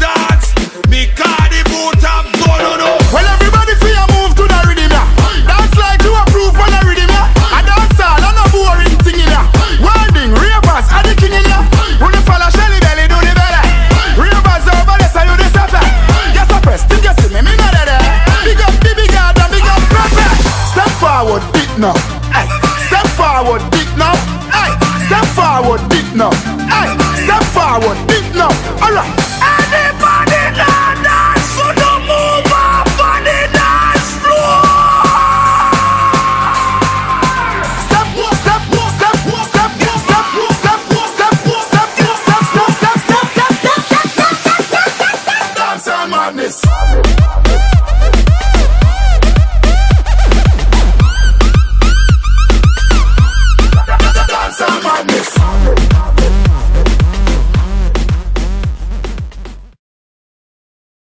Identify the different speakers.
Speaker 1: dance because the boot up.
Speaker 2: Well, everybody move to the rhythm. Dance like you approve on the rhythm. A and a boring ravers, the follow do the. Ravers over. Yes, I press, think you see me, me not there. Eh. Big up, big up, proper. Eh. Step forward, big now. Step forward, big now. Step forward, big now. my madness.